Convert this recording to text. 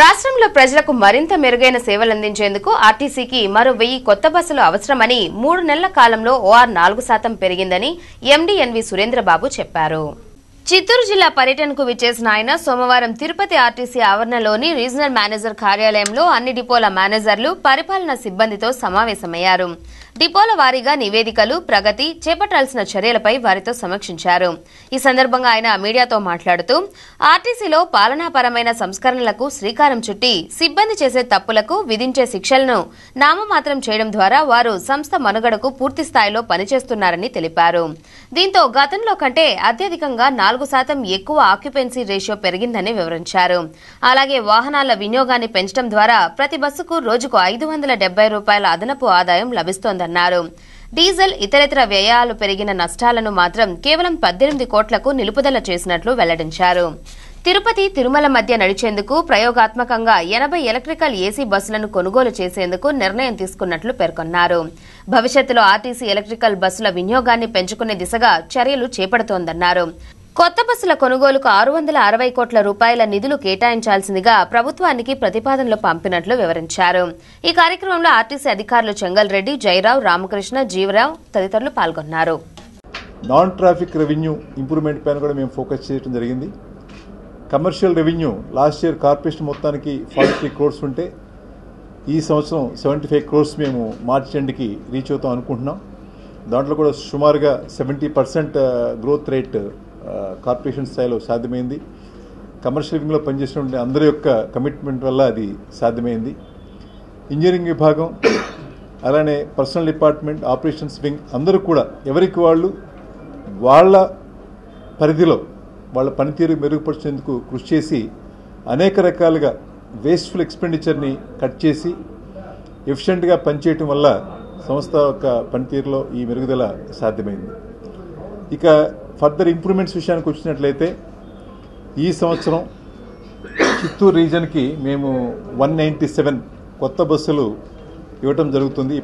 రాష్ట్రంలో ప్రజలకు మరింత మెరుగైన సేవలందించేందుకు ఆర్టీసీకి మరో వెయ్యి కొత్త బస్సులు అవసరమని మూడు నెలల కాలంలో ఓఆర్ నాలుగు శాతం పెరిగిందని ఎండీఎన్వి సురేంద్రబాబు చెప్పారు. చిత్తూరు జిల్లా పర్యటనకు విచ్చేసిన ఆయన సోమవారం తిరుపతి ఆర్టీసీ ఆవరణలోని రీజనల్ మేనేజర్ కార్యాలయంలో అన్ని డిపోల మేనేజర్లు పరిపాలనా సిబ్బందితో సమావేశమయ్యారు. డిపోల వారీగా నివేదికలు ప్రగతి చేపట్టాల్సిన చర్యలపై వారితో సమీక్షించారు. ఈ సందర్భంగా ఆయన మీడియాతో మాట్లాడుతూ ఆర్టీసీలో పాలనాపరమైన సంస్కరణలకు శ్రీకారం చుట్టి సిబ్బంది చేసే తప్పులకు విధించే శిక్షలను నామమాత్రం చేయడం ద్వారా వారు సంస్థ మనుగడకు పూర్తి స్థాయిలో పనిచేస్తున్నారని తెలిపారు. దీంతో గతంలో కంటే అత్యధికంగా నాలుగు శాతం ఎక్కువ ఆక్యుపెన్సీ రేషియో పెరిగిందని వివరించారు. అలాగే వాహనాల వినియోగాన్ని పెంచడం ద్వారా ప్రతి బస్సుకు రోజుకు ఐదు వందల డెబ్బై రూపాయల అదనపు ఆదాయం లభిస్తోంది ఉందన్నారు డీజిల్ ఇతరితర వ్యయాలు పెరిగిన నష్టాలను మాత్రం కేవలం పద్దెనిమిది కోట్లకు నిలుపుదల చేసినట్లు వెల్లడించారు. తిరుపతి తిరుమల మధ్య నడిచేందుకు ప్రయోగాత్మకంగా ఎనభై ఎలక్ట్రికల్ ఏసీ బస్సులను కొనుగోలు చేసేందుకు నిర్ణయం తీసుకున్నట్లు పేర్కొన్నారు. భవిష్యత్తులో ఆర్టీసీ ఎలక్ట్రికల్ బస్సుల వినియోగాన్ని పెంచుకునే దిశగా చర్యలు చేపడుతోందన్నారు. కొత్త బస్సుల కొనుగోలుకు ఆరు వందల అరవై కోట్ల రూపాయల నిధులు కేటాయించాల్సిందిగా ప్రభుత్వానికి ప్రతిపాదనలు పంపినట్లు వివరించారు. ఈ కార్యక్రమంలో ఆర్టీసీ అధికారులు చెంగల్ రెడ్డి జయరావు రామకృష్ణ జీవరావు తదితరులు పాల్గొన్నారు. నాన్ ట్రాఫిక్ రెవెన్యూ ఇంప్రూవ్మెంట్ పైన కూడా మేము ఫోకస్ చేయడం జరిగింది. Commercial revenue last year corporation మొత్తానికి ఫార్టీ త్రీ క్రోర్స్ ఉంటే ఈ సంవత్సరం సెవెంటీ ఫైవ్ క్రోర్స్ మేము మార్చి ఎండ్కి రీచ్ అవుతాం అనుకుంటున్నాం. దాంట్లో కూడా సుమారుగా seventy percent growth rate corporation స్థాయిలో సాధ్యమైంది. కమర్షియల్ వింగ్లో పనిచేసినటువంటి అందరి యొక్క కమిట్మెంట్ వల్ల అది సాధ్యమైంది. ఇంజనీరింగ్ విభాగం అలానే పర్సనల్ డిపార్ట్మెంట్ ఆపరేషన్స్ వింగ్ అందరూ కూడా ఎవరికి వాళ్ళు వాళ్ళ పరిధిలో వాళ్ళ పనితీరు మెరుగుపరిచేందుకు కృషి చేసి అనేక రకాలుగా వేస్ట్ఫుల్ ఎక్స్పెండిచర్ని కట్ చేసి ఎఫిషియెంట్గా పనిచేయటం వల్ల సంస్థ యొక్క పనితీరులో ఈ మెరుగుదల సాధ్యమైంది. ఇక ఫర్దర్ ఇంప్రూవ్మెంట్స్ విషయానికి వచ్చినట్లయితే ఈ సంవత్సరం చిత్తూరు రీజన్కి మేము వన్ నైంటీ సెవెన్ కొత్త బస్సులు ఇవ్వటం జరుగుతుంది.